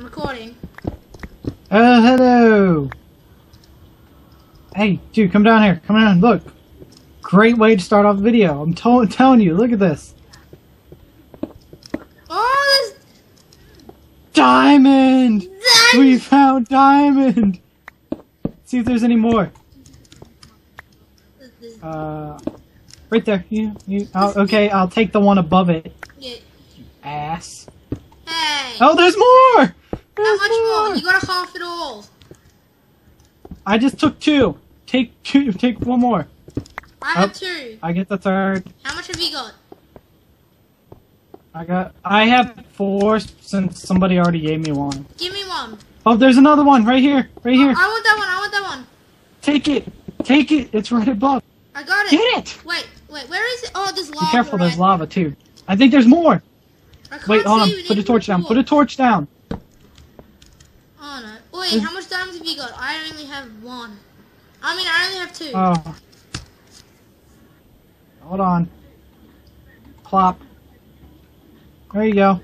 I'm recording. Oh, hello. Hey, dude, come down here. Come down. Look. Great way to start off a video. I'm to- telling you. Look at this. Oh, Diamond! there's We found diamond! See if there's any more. Uh, right there. You, you. Oh, okay, I'll take the one above it. yeah. Ass. Hey. Oh, there's more! How much more? You got a half it all. I just took two. Take two. Take one more. I have Up. two. I get the third. How much have you got? I got. I have four since somebody already gave me one. Give me one. Oh, there's another one right here. Right here. I want that one. I want that one. Take it. Take it. It's right above. I got it. Get it. Wait, wait. Where is it? Oh, there's lava. Be careful. There's lava too. I think there's more. Wait, hold on. Put a torch down. Put a torch down. Wait, how much diamonds have you got? I only have one. I mean, I only have two. Oh. Hold on. Plop. There you go.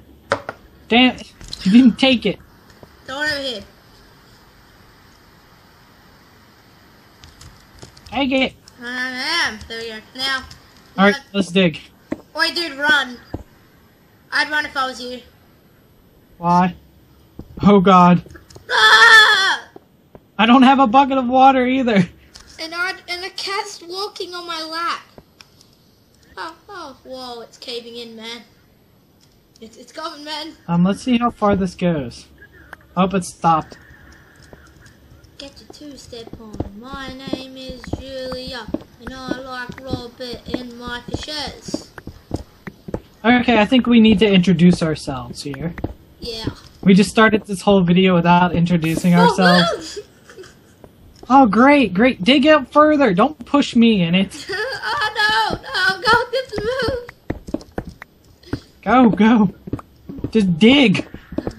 Damn. You didn't take it. Throw it over here. Take it. Um, there we go. Now. All right. Let's dig. Wait, dude, run. I'd run if I was you. Why? Oh God. Ah! I don't have a bucket of water either. And I and a cat's walking on my lap. Oh, oh, whoa! It's caving in, man. It's it's coming, man. Um. Let's see how far this goes. Oh, it stopped. Get your two-step on. My name is Julia, and I like Robert and my fishes. Okay, I think we need to introduce ourselves here. Yeah. We just started this whole video without introducing ourselves. Oh, great, great. Dig out further. Don't push me in it. oh no, no, go get the move. Go, go. Just dig.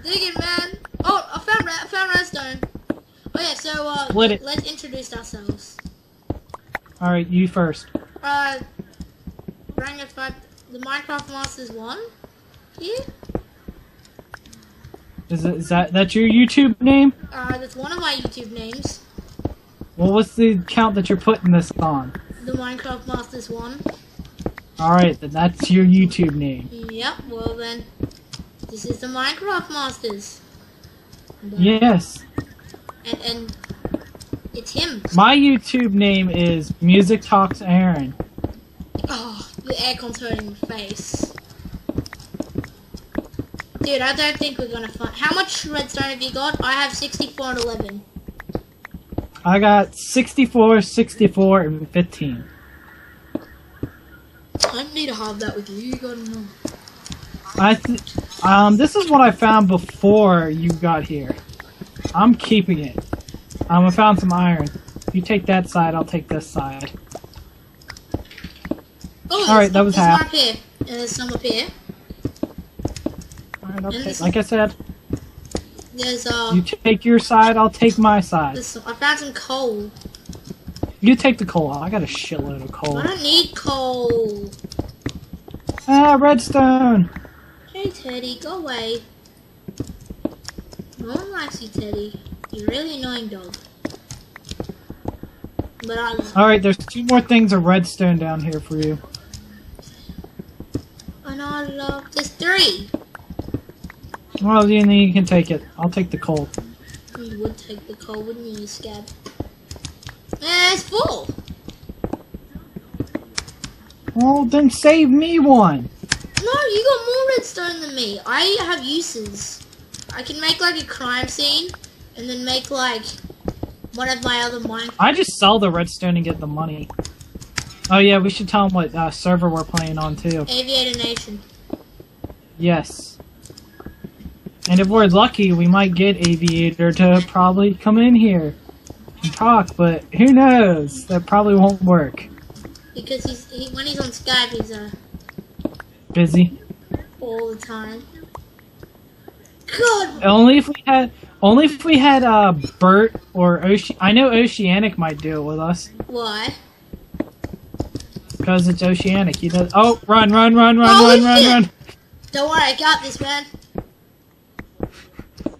Digging, man. Oh, I found I found redstone. Oh yeah, so uh, Split it. let's introduce ourselves. All right, you first. Uh, five. The Minecraft Masters one. Here. Is, it, is that that's your YouTube name? Uh, that's one of my YouTube names. Well, what's the count that you're putting this on? The Minecraft Masters one. All right, then that's your YouTube name. Yep. Well then, this is the Minecraft Masters. Yes. And and it's him. My YouTube name is Music Talks Aaron. Oh, the aircon's hurting my face. Dude, I don't think we're gonna find. How much redstone have you got? I have 64 and 11. I got 64, 64, and 15. I need to have that with you. You gotta know. I th- um, this is what I found before you got here. I'm keeping it. Um, I found some iron. You take that side, I'll take this side. Oh, All right, that was half. Some up here, and there's some up here. All right, I'll And take. this- Like I said, There's uh, you take your side, I'll take my side. I found some coal. You take the coal. I got a shitload of coal. I don't need coal. Ah, redstone. Hey Teddy, go away. No one likes you, Teddy. You're a really annoying dog. But I love. All right, there's two more things of redstone down here for you. And I love. There's three. Well, then you can take it. I'll take the coal. You would take the coal, wouldn't you, you scab? Eh, it's full. Well, then save me one. No, you got more redstone than me. I have uses. I can make like a crime scene, and then make like one of my other mine. I just sell the redstone and get the money. Oh yeah, we should tell them what uh, server we're playing on too. Aviator Nation. Yes. And if we're lucky, we might get Aviator to probably come in here and talk, but who knows? That probably won't work. Because he's he, when he's on Skype, he's uh Busy. all the time. God, Only if we had, only if we had uh Bert or Oce- I know Oceanic might do it with us why? because it's Oceanic. He does. Oh, run, run, run, run, Holy run, run, run! Don't worry, I got this, man.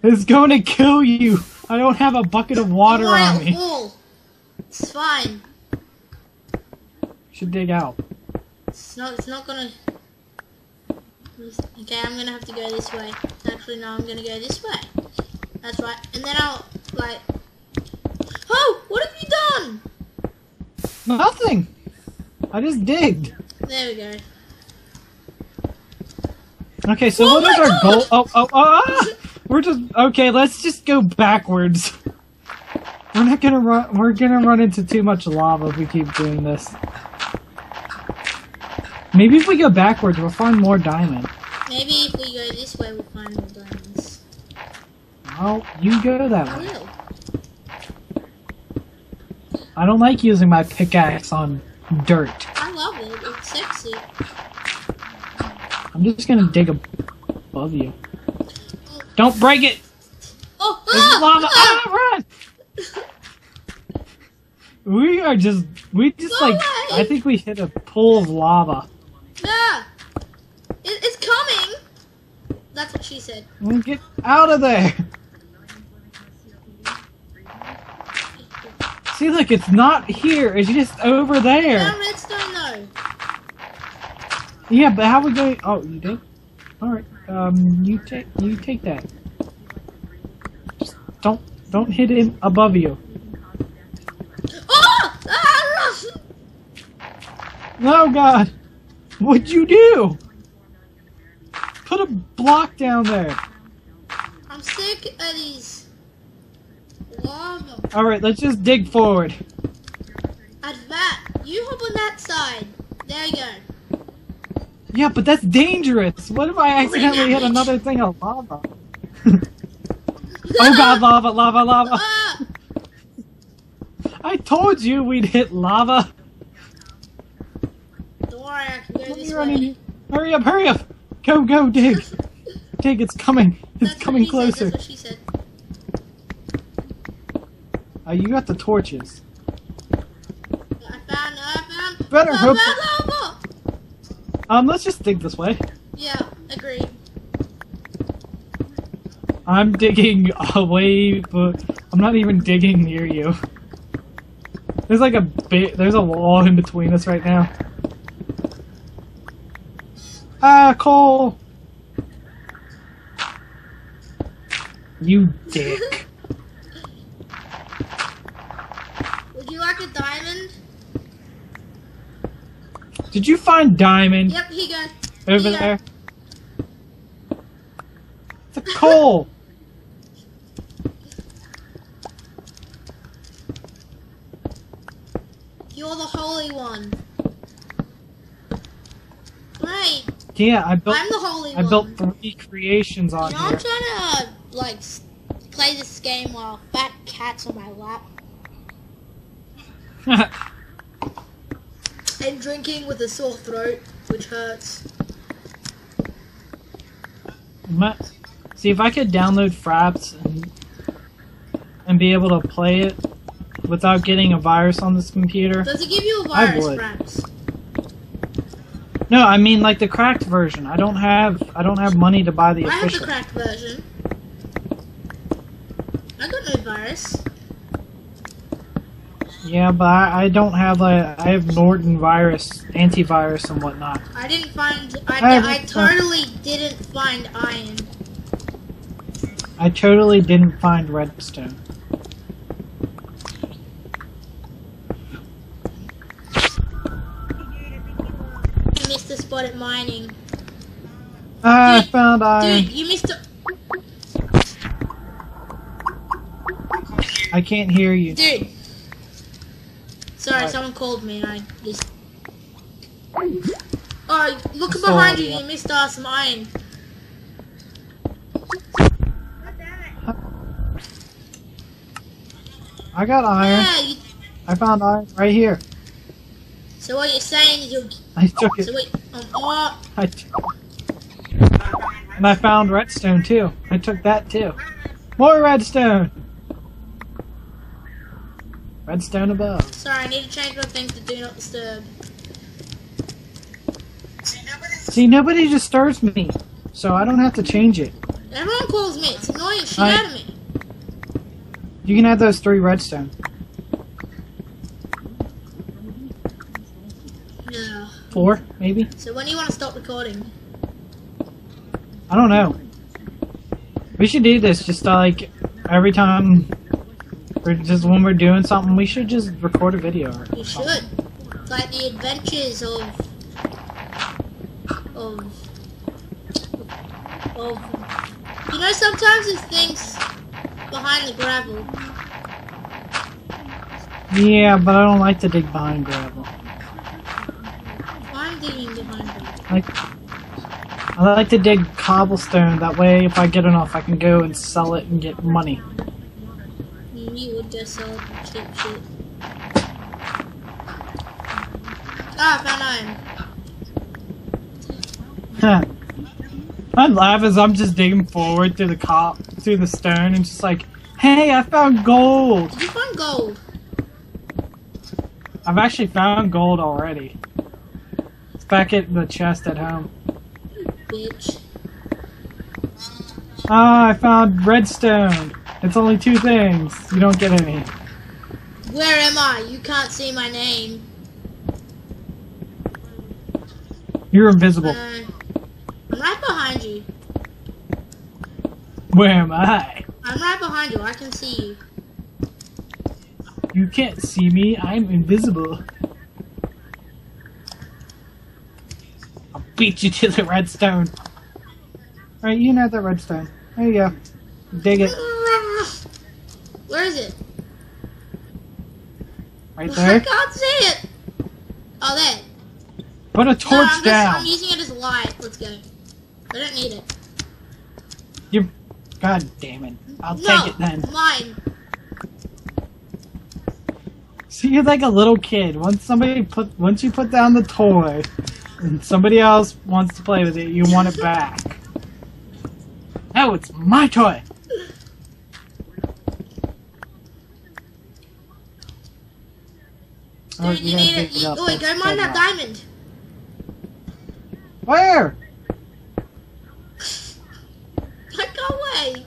It's going to kill you. I don't have a bucket of water on me. fall. It's fine. Should dig out. It's not. It's not gonna. Okay, I'm gonna have to go this way. Actually, no, I'm gonna go this way. That's right. And then I'll like. Oh, what have you done? Nothing. I just digged. There we go. Okay, so Oh what is our goal? Oh, oh, oh! Ah! We're just okay. Let's just go backwards. We're not gonna run. We're gonna run into too much lava if we keep doing this. Maybe if we go backwards, we'll find more diamond. Maybe if we go this way, we'll find more diamonds. Oh, you go that I way. will. I don't like using my pickaxe on dirt. I love it. It's sexy. I'm just gonna dig above you. Don't break it. Oh, ah, lava. ah! Ah, run! We are just. We just Go like. away. I think we hit a pool of lava. Yeah! It, it's coming. That's what she said. Get out of there! See, look, it's not here. It's just over there. No redstone though. Yeah, but how are we going? Oh, you did. All right. Um, you take you take that. Just don't don't hit it above you. Oh! Ah! Oh God! What'd you do? Put a block down there. I'm sick of these lava. All right, let's just dig forward. At that, you hop on that side. There you go. Yeah, but that's dangerous. What if I accidentally hit another thing of lava? oh God, lava, lava, lava! I told you we'd hit lava. Don't worry, I can go this way. Hurry up, hurry up! Go, go, dig! Dig, it's coming. It's That's coming closer. Said, that's what she said. Oh, you got the torches. I found, I found. Better hope-. Um, let's just dig this way. Yeah, agreed. I'm digging away, but I'm not even digging near you. There's like a bit. There's a wall in between us right now. Ah, Cole! You dick. Would you like a diamond? Did you find diamond Yep, he got go. over yeah. there? It's a coal. You're the holy one. Right, yeah, I built. I'm the holy I one. built three creations on You know, I'm trying to, like, play this game while fat cat's on my lap. And drinking with a sore throat, which hurts. Ma- See if I could download Fraps and and be able to play it without getting a virus on this computer. Does it give you a virus, would. perhaps? No, I mean like the cracked version. I don't have I don't have money to buy the I have the cracked version. I got no virus. Yeah, but I, I don't have a I have Norton virus, antivirus and whatnot. I didn't find. I I, I totally didn't find iron. I totally didn't find redstone. You missed a spot at mining. Ah, I Dude, found iron. Dude, you missed a. I can't hear you. Dude. Sorry, What? someone called me and I just. Oh, look saw behind you. yeah. You missed uh, some iron. I got iron. Yeah. You, I found iron right here. so what you're saying is you're. I took it. So it. wait. Um, oh, I and I found redstone too. I took that too. More redstone. Redstone above. sorry. I need to change my thing to do not disturb. See, nobody disturbs me, so I don't have to change it. Everyone calls me. It's annoying shit I- out of me. You can have those three redstone. Yeah. Four, maybe? So when do you want to stop recording? I don't know. We should do this just like every time, or just when we're doing something, we should just record a video. Or You should. Like the adventures of of of you know sometimes there's things behind the gravel. Yeah, but I don't like to dig behind gravel. I'm digging behind gravel. Like, I like to dig cobblestone. That way, if I get enough, I can go and sell it and get money. Just sell cheap shit. Ah, I found iron. I laugh as I'm just digging forward through the cop through the stone and just like, hey, I found gold. Did you find gold? I've actually found gold already. It's back at the chest at home. Bitch. Ah, I found redstone. It's only two things. You don't get any. Where am I? You can't see my name. You're invisible. Uh, I'm right behind you. Where am I? I'm right behind you. I can see you. You can't see me. I'm invisible. I'll beat you to the redstone. Alright, you know the redstone. There you go. Dig it. Where is it? Right I there. can't see it. Oh, there. Put a No, torch I'm, just, down. I'm using it as a light. Let's go. I don't need it. You. God damn it. I'll no, take it then. mine. See, you're like a little kid. Once somebody put, once you put down the toy, and somebody else wants to play with it, you want it back. No, it's my toy. Oh, Dude, you need it. it You, up. oh, wait, That's mine that diamond. Where? Like, go away.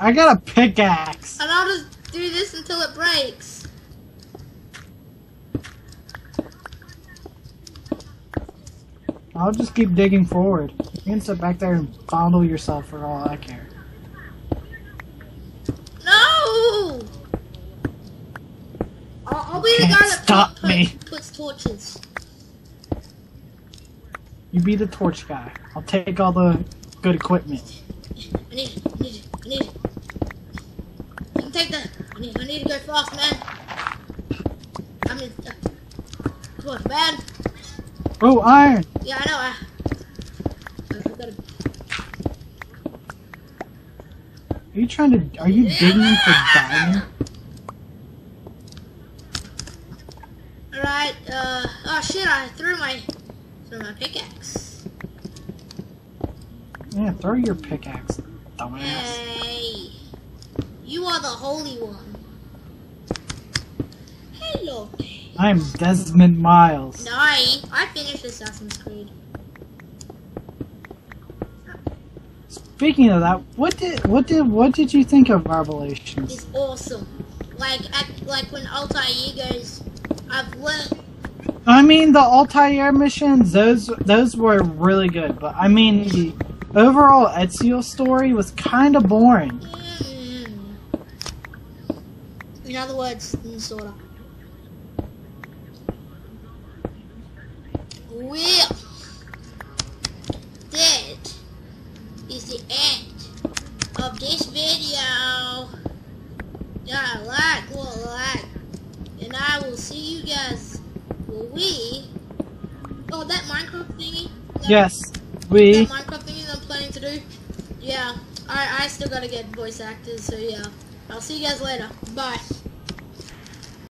I got a pickaxe. And I'll just do this until it breaks. I'll just keep digging forward. You can sit back there and fondle yourself for all I care. No! I'll, be the guy that stop put, me. puts torches. You be the torch guy. I'll take all the good equipment. I need it. I need it. I need it. You can take that. I need, I need to go fast, man. I'm in. Uh, come on, man. Oh, iron! Yeah, I know. I, I, I. Are you trying to? Are you digging for diamond? Alright, uh. Oh shit, I threw my. threw my pickaxe. Yeah, throw your pickaxe, dumbass. Hey. You are the holy one. Hello. I'm Desmond Miles. No, I, I finished Assassin's Creed. Speaking of that, what did what did what did you think of Revelations? It's awesome. Like, at, like when Altair goes, I've learned. I mean, the Altair missions, those those were really good, but I mean, the overall Ezio story was kind of boring. Mm. In other words, mm, sorta. Well, that is the end of this video. Yeah, like, well, like, and I will see you guys. Well, we. Oh, that Minecraft thingy. That- Yes, we. Minecraft thingy I'm planning to do. Yeah, I I still gotta get voice actors. So yeah, I'll see you guys later. Bye.